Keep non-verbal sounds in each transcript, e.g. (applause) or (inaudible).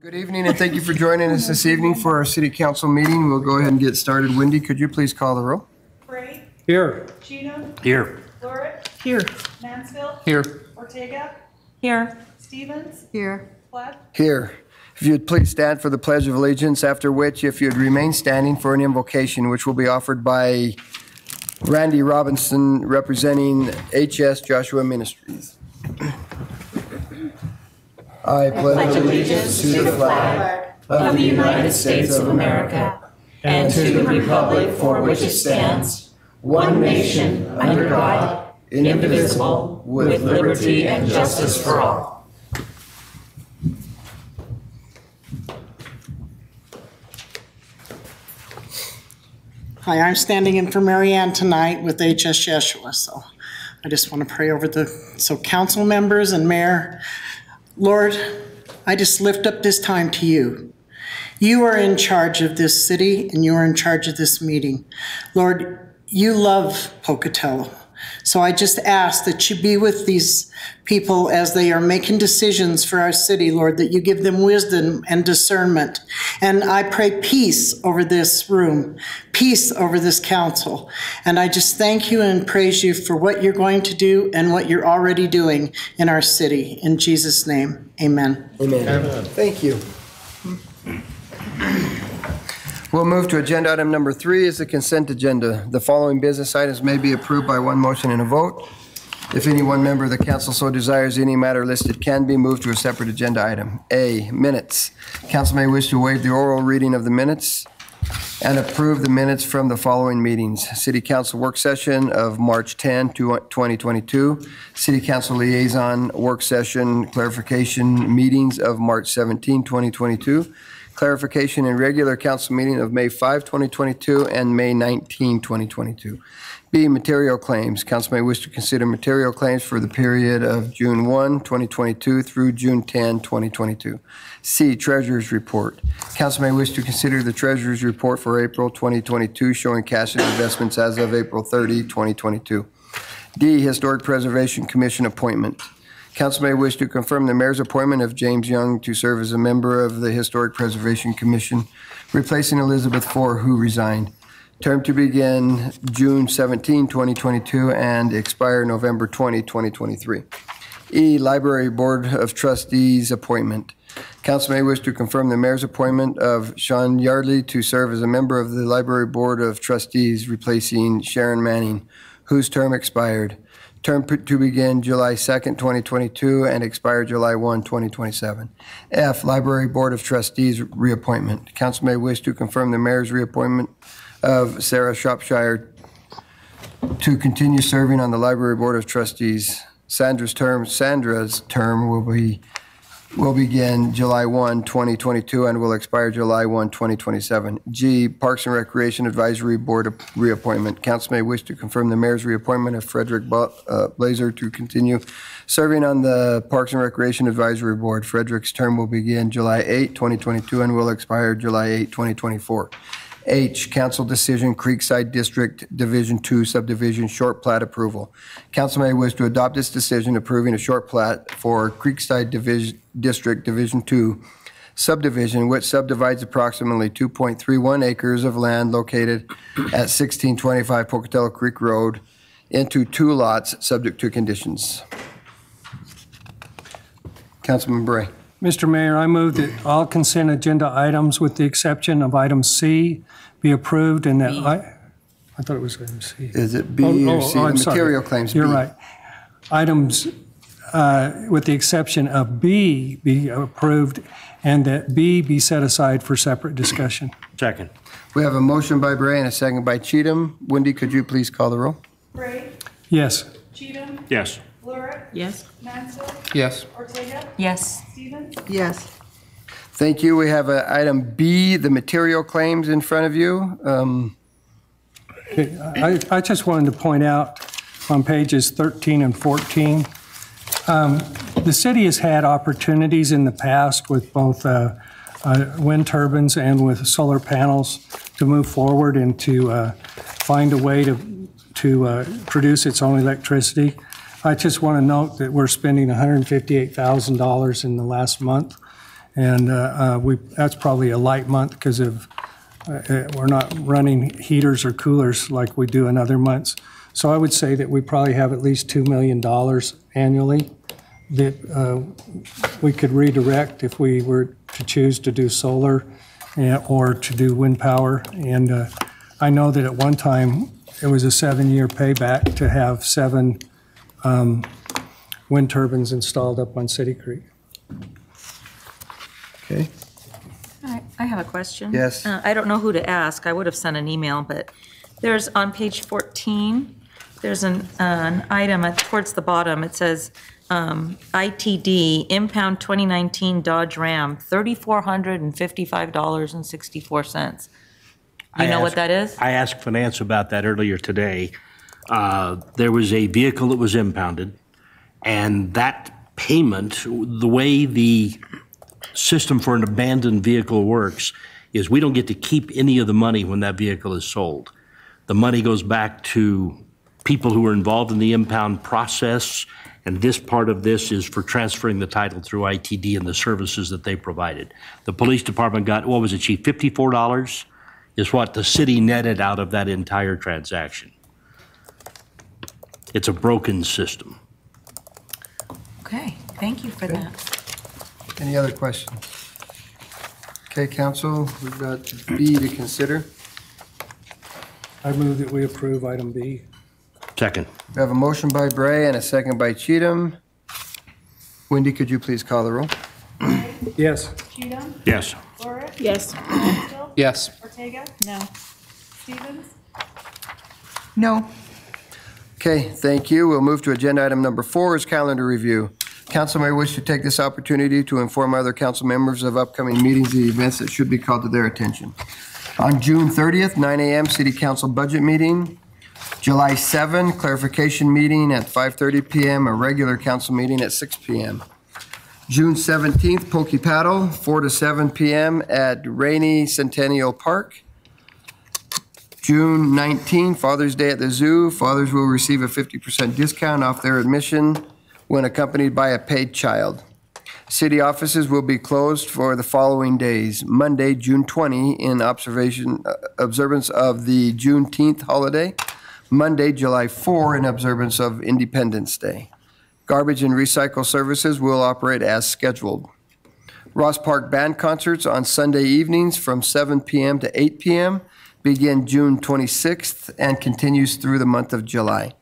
Good evening, and thank you for joining us this evening for our city council meeting. We'll go ahead and get started. Wendy, could you please call the roll? Bray, Here. Cheatham, Here. Leeuwrik, Here. Mansfield, Here. Ortega, Here. Stevens, Here. Platt, Here. If you'd please stand for the Pledge of Allegiance, after which, if you'd remain standing for an invocation, which will be offered by Randy Robinson, representing HS Yeshua Ministries. I pledge allegiance to the flag of the United States of America and to the republic for which it stands, one nation, under God, indivisible, with liberty and justice for all. Hi, I'm standing in for Marianne tonight with HS Yeshua, so I just want to pray over the, so council members and mayor, Lord, I just lift up this time to you. You are in charge of this city and you are in charge of this meeting. Lord, you love Pocatello. So I just ask that you be with these people as they are making decisions for our city, Lord, that you give them wisdom and discernment. And I pray peace over this room, peace over this council. And I just thank you and praise you for what you're going to do and what you're already doing in our city. In Jesus' name, amen. Amen. amen. Thank you. We'll move to agenda item number three is the consent agenda. The following business items may be approved by one motion and a vote. If any one member of the council so desires, any matter listed can be moved to a separate agenda item. A, minutes. Council may wish to waive the oral reading of the minutes and approve the minutes from the following meetings. City Council Work Session of March 10, 2022. City Council Liaison Work Session Clarification Meetings of March 17, 2022. Clarification and regular council meeting of May 5, 2022, and May 19, 2022. B, material claims. Council may wish to consider material claims for the period of June 1, 2022 through June 10, 2022. C, treasurer's report. Council may wish to consider the treasurer's report for April 2022 showing cash and investments as of April 30, 2022. D, Historic Preservation Commission appointment. Council may wish to confirm the mayor's appointment of James Young to serve as a member of the Historic Preservation Commission, replacing Elizabeth Four, who resigned. Term to begin June 17, 2022, and expire November 20, 2023. E, Library Board of Trustees appointment. Council may wish to confirm the mayor's appointment of Sean Yardley to serve as a member of the Library Board of Trustees, replacing Sharon Manning, whose term expired. Term to begin July 2nd, 2022, and expire July 1, 2027. F, Library Board of Trustees reappointment. Council may wish to confirm the mayor's reappointment of Sarah Shropshire to continue serving on the Library Board of Trustees. Sandra's term, Sandra's term will be, will begin July 1, 2022, and will expire July 1, 2027. G, Parks and Recreation Advisory Board reappointment. Council may wish to confirm the mayor's reappointment of Frederick uh, Blazer to continue serving on the Parks and Recreation Advisory Board. Frederick's term will begin July 8, 2022, and will expire July 8, 2024. H, council decision Creekside District Division Two subdivision short plat approval. Council may wish to adopt this decision approving a short plat for Creekside Division, District Division Two subdivision, which subdivides approximately 2.31 acres of land located at 1625 Pocatello Creek Road into two lots, subject to conditions. Councilman Bray. Mr. Mayor, I move that all consent agenda items, with the exception of item C, be approved and that I, I thought it was item C. Is it B Oh, or oh, C? oh, I'm sorry. Material claims, B. You're right. Items, uh, with the exception of B, be approved and that B be set aside for separate discussion. Second. We have a motion by Bray and a second by Cheatham. Wendy, could you please call the roll? Bray, Yes. Cheatham, Yes. Leeuwrik, Yes. Mansfield, Yes. Ortega, Yes. Stevens, Yes. Thank you. We have uh, item B, the material claims in front of you. Um, I, I just wanted to point out on pages 13 and 14, um, the city has had opportunities in the past with both uh, uh, wind turbines and with solar panels to move forward and to uh, find a way to, to uh, produce its own electricity. I just want to note that we're spending $158,000 in the last month And uh, uh, we, that's probably a light month because of, uh, uh, we're not running heaters or coolers like we do in other months. So I would say that we probably have at least $2 million annually that uh, we could redirect if we were to choose to do solar and- or to do wind power. And I know that at one time, it was a seven-year payback to have seven um, wind turbines installed up on City Creek. Okay. I I have a question. Yes. Uh, I don't know who to ask. I would have sent an email, but there's, on page 14, there's an, an item at- towards the bottom. It says um, ITD, impound 2019 Dodge Ram, $3,455.64. You know what that is? I asked finance about that earlier today. Uh, There was a vehicle that was impounded, and that payment, the way the system for an abandoned vehicle works, is we don't get to keep any of the money when that vehicle is sold. The money goes back to people who are involved in the impound process, and this part of this is for transferring the title through ITD and the services that they provided. The police department got, what was it, chief, $54? is what the city netted out of that entire transaction. It's a broken system. Okay, thank you for that. Any other questions? Okay, council, we've got B to consider. I move that we approve item B. Second. We have a motion by Bray and a second by Cheatham. Wendy, could you please call the roll? Yes. Cheatham, Yes. Leeuwrik, Yes. Mansfield, Yes. Ortega, No. Stevens, No. Okay, thank you. We'll move to agenda item number four is calendar review. Council may wish to take this opportunity to inform other council members of upcoming meetings and events that should be called to their attention. On June 30th, 9 a.m., City Council Budget Meeting. July 7, clarification meeting at 5:30 PM, a regular council meeting at 6 PM. June 17th, Pokey Paddle, 4 to 7 PM at Rainey Centennial Park. June 19, Father's Day at the Zoo. Fathers will receive a 50% discount off their admission when accompanied by a paid child. City offices will be closed for the following days. Monday, June 20, in observation, uh, observance of the Juneteenth holiday. Monday, July 4, in observance of Independence Day. Garbage and recycle services will operate as scheduled. Ross Park Band concerts on Sunday evenings from 7 PM to 8 PM begin June 26th and continues through the month of July.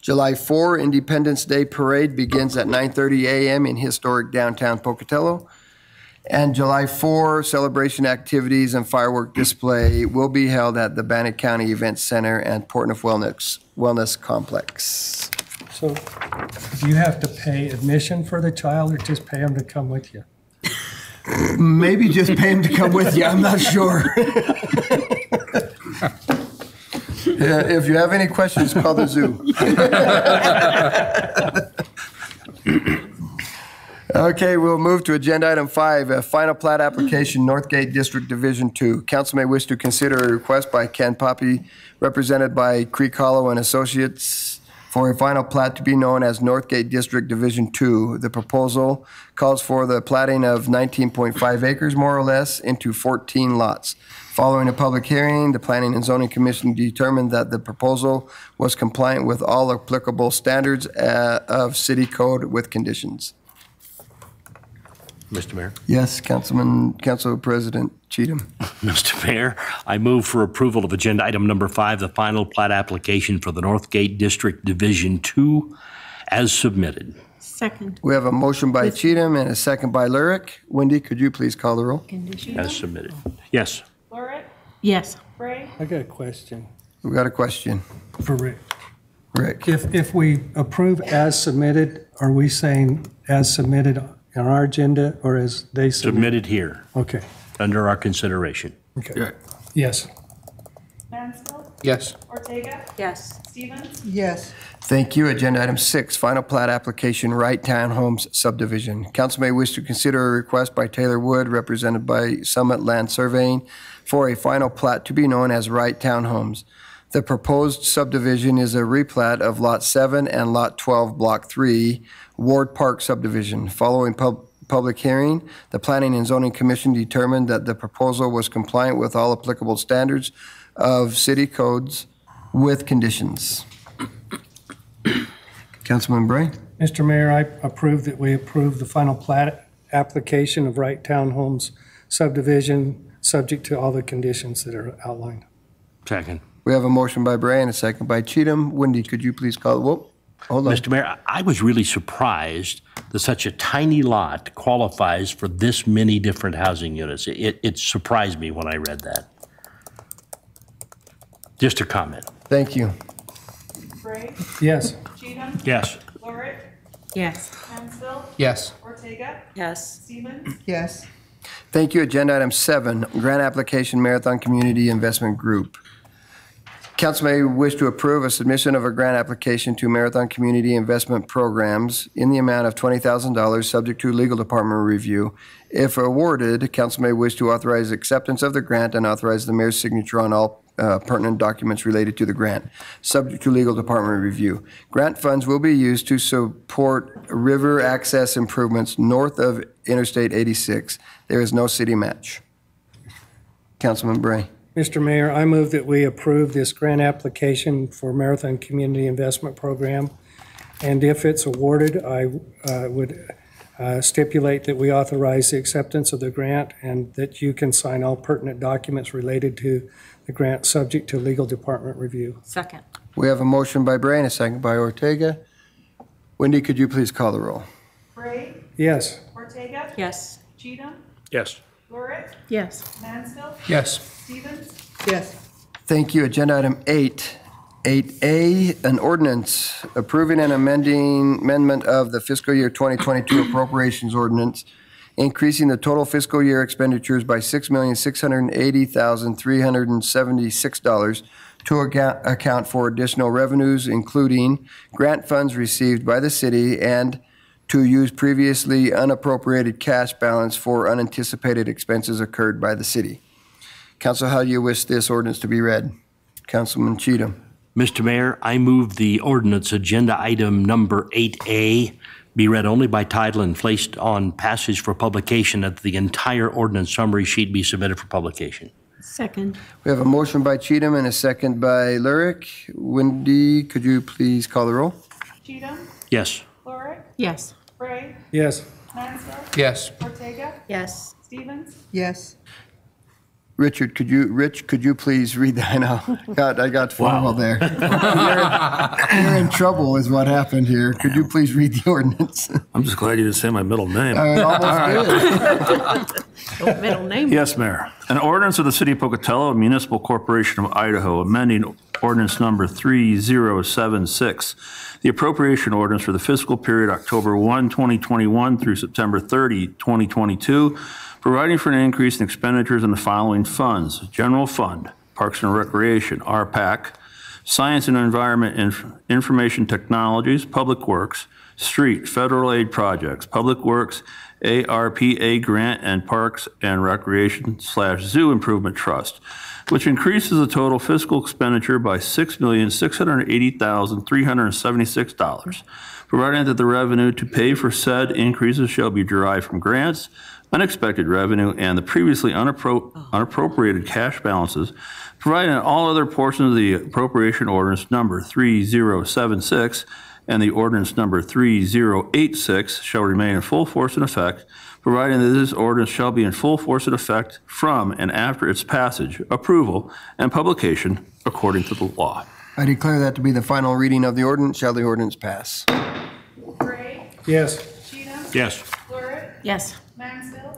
July 4, Independence Day Parade begins at 9:30 a.m. in historic downtown Pocatello. And July 4, celebration activities and firework display will be held at the Bannock County Event Center and Portneuf Wellness Wellness Complex. So do you have to pay admission for the child or just pay them to come with you? Maybe just pay him to come with you, I'm not sure. (laughs) Yeah, If you have any questions, call the zoo. Okay, we'll move to agenda item five, a final plat application, Northgate District Division Two. Council may wish to consider a request by Ken Poppy, represented by Creek Hollow and Associates, for a final plat to be known as Northgate District Division Two. The proposal calls for the platting of 19.5 acres, more or less, into 14 lots. Following a public hearing, the Planning and Zoning Commission determined that the proposal was compliant with all applicable standards uh, of city code with conditions. Mr. Mayor? Yes, Councilman, Council President Cheatham. (laughs) Mr. Mayor, I move for approval of agenda item number five, the final plat application for the Northgate District Division Two as submitted. Second. We have a motion by Cheatham and a second by Leeuwrik. Wendy, could you please call the roll? As submitted. Yes. Leeuwrik, Yes. Bray, I got a question We've got a question. for Rick. Rick? If, if we approve as submitted, are we saying as submitted on our agenda or as they submit? Submitted here, Okay, under our consideration. okay. Yes. Mansfield, Yes. Ortega, Yes. Stevens, Yes. Thank you. Agenda item six, final plat application, Wright Townhomes subdivision. Council may wish to consider a request by Taylor Wood, represented by Summit Land Surveying, for a final plat to be known as Wright Townhomes. The proposed subdivision is a replat of Lot 7 and Lot 12, Block 3, Ward Park subdivision. Following pub- public hearing. The Planning and Zoning Commission determined that the proposal was compliant with all applicable standards of city codes with conditions. Councilman Bray? Mr. Mayor, I approve that we approve the final plat application of Wright Townhomes subdivision, subject to all the conditions that are outlined. Second. We have a motion by Bray and a second by Cheatham. Wendy, could you please call, whoa, hold on. Mr. Mayor, I- I was really surprised that such a tiny lot qualifies for this many different housing units. It, it surprised me when I read that. Just a comment. Thank you. Bray, Yes. Cheatham, Yes. Leeuwrik, Yes. Mansfield, Yes. Ortega, Yes. Stevens, Yes. Thank you. Agenda item seven, grant application Marathon Community Investment Group. Council may wish to approve a submission of a grant application to Marathon Community Investment Programs in the amount of $20,000, subject to legal department review. If awarded, council may wish to authorize acceptance of the grant and authorize the mayor's signature on all uh, pertinent documents related to the grant, subject to legal department review. Grant funds will be used to support river access improvements north of Interstate 86. There is no city match. Councilman Bray. Mr. Mayor, I move that we approve this grant application for Marathon Community Investment Program. And if it's awarded, I uh, would uh, stipulate that we authorize the acceptance of the grant and that you can sign all pertinent documents related to the grant, subject to legal department review. Second. We have a motion by Bray and a second by Ortega. Wendy, could you please call the roll? Bray, Yes. Ortega, Yes. Cheatham, Yes. Leeuwrik, Yes. Mansfield, Yes. Stevens, Yes. Thank you. Agenda item eight, 8A, an ordinance approving and amending amendment of the fiscal year 2022 appropriations ordinance, increasing the total fiscal year expenditures by $6,680,376 to account- for additional revenues, including grant funds received by the city and to use previously unappropriated cash balance for unanticipated expenses occurred by the city. Council, how do you wish this ordinance to be read? Councilman Cheatham. Mr. Mayor, I move the ordinance agenda item number 8A be read only by title and placed on passage for publication, that the entire ordinance summary sheet be submitted for publication. Second. We have a motion by Cheatham and a second by Leeuwrik. Wendy, could you please call the roll? Cheatham, Yes. Leeuwrik, Yes. Bray, Yes. Mansfield, Yes. Ortega, Yes. Stevens, Yes. Richard, could you, Rich, could you please read that? (laughs) I know, got, I got formal there. (laughs) You're you're in trouble is what happened here. Could you please read the ordinance? (laughs) I'm just glad you didn't say my middle name. I almost did. Oh, middle name. Yes, Mayor. An ordinance of the City of Pocatello, Municipal Corporation of Idaho, amending ordinance number 3076, the appropriation ordinance for the fiscal period October 1, 2021 through September 30, 2022, providing for an increase in expenditures in the following funds: General Fund, Parks and Recreation, RPAC, Science and Environment Inf- Information Technologies, Public Works, Street, Federal Aid Projects, Public Works, ARPA Grant, and Parks and Recreation slash Zoo Improvement Trust, which increases the total fiscal expenditure by $6,680,376, providing that the revenue to pay for said increases shall be derived from grants, unexpected revenue, and the previously unappro- oh. unappropriated cash balances, providing that all other portions of the appropriation ordinance number 3076 and the ordinance number 3086 shall remain in full force and effect, providing that this ordinance shall be in full force and effect from and after its passage, approval, and publication according to the law. I declare that to be the final reading of the ordinance. Shall the ordinance pass? Bray, Yes. Cheatham, Yes. Leeuwrik, Yes.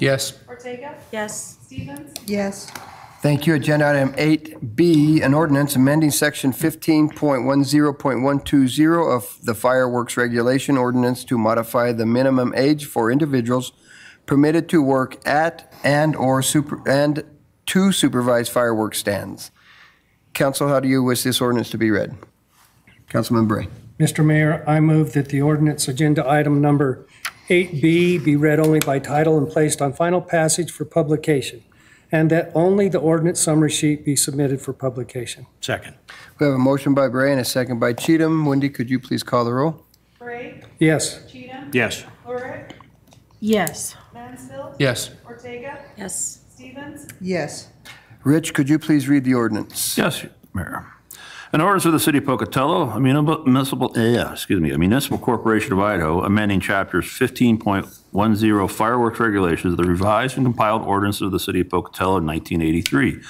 Mansfield, Yes. Ortega, Yes. Stevens, Yes. Thank you. Agenda item 8B, an ordinance amending section 15.10.120 of the fireworks regulation ordinance to modify the minimum age for individuals permitted to work at and/or super, and to supervise fireworks stands. Council, how do you wish this ordinance to be read? Councilman Bray. Mr. Mayor, I move that the ordinance agenda item number 8B be read only by title and placed on final passage for publication, and that only the ordinance summary sheet be submitted for publication. Second. We have a motion by Bray and a second by Cheatham. Wendy, could you please call the roll? Bray, Yes. Cheatham, Yes. Leeuwrik, Yes. Mansfield, Yes. Ortega, Yes. Stevens, Yes. Rich, could you please read the ordinance? Yes, Mayor. An ordinance of the City of Pocatello, a municipal, eh, excuse me, a municipal corporation of Idaho, amending chapters 15.10 fireworks regulations of the revised and compiled ordinance of the City of Pocatello in 1983.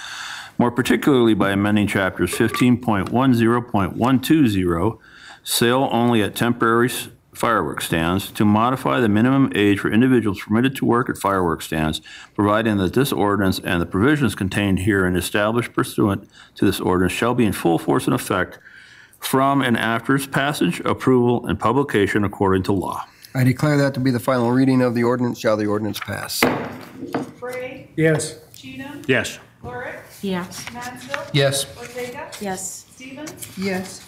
More particularly by amending chapters 15.10.120, sale only at temporary fireworks stands, to modify the minimum age for individuals permitted to work at fireworks stands, providing that this ordinance and the provisions contained herein established pursuant to this ordinance shall be in full force and effect from and after its passage, approval, and publication according to law. I declare that to be the final reading of the ordinance. Shall the ordinance pass? Bray, Yes. Cheatham, Yes. Leeuwrik, Yes. Mansfield, Yes. Ortega, Yes. Stevens, Yes.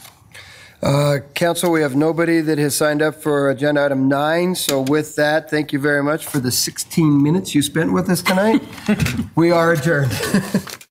Uh, Council, we have nobody that has signed up for agenda item nine, so with that, thank you very much for the 16 minutes you spent with us tonight. (laughs) We are adjourned. (laughs)